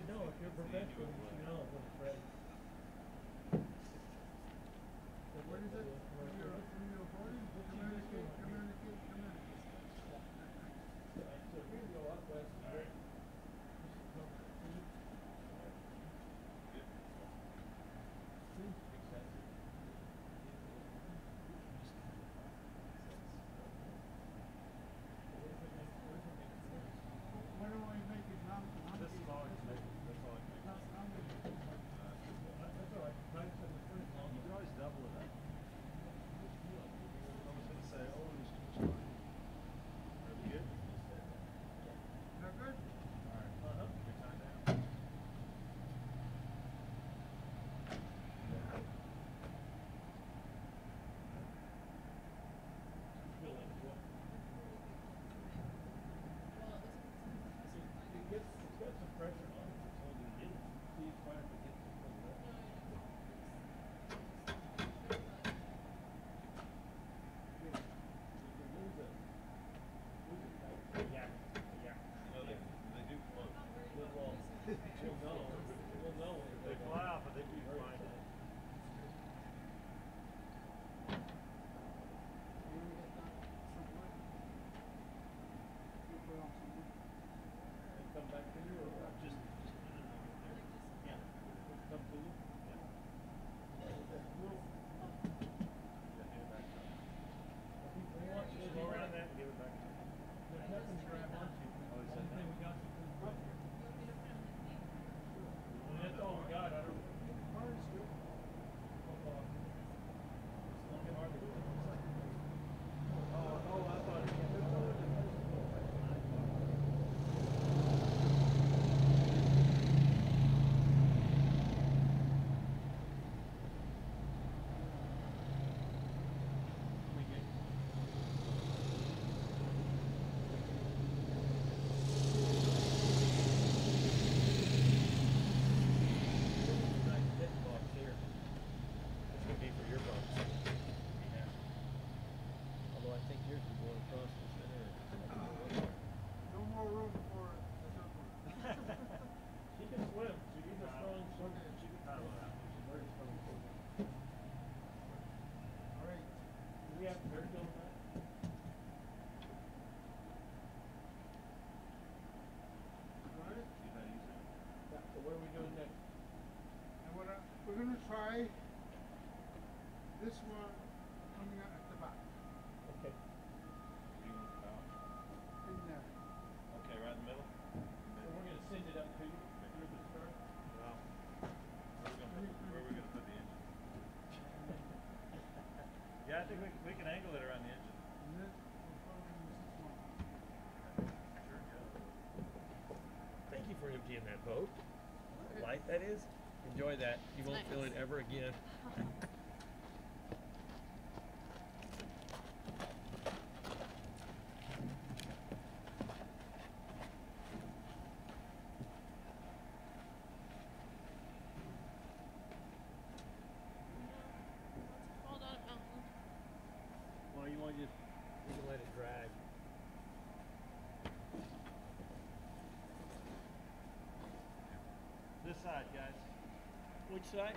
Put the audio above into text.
should know. If you're a professional, you should know what a threat. What is it? You're, you're recording? Communicate. in that boat. What life that is. Enjoy that. You won't nice. feel it ever again. Well, you want to just you can let it drag. side, guys. Which side?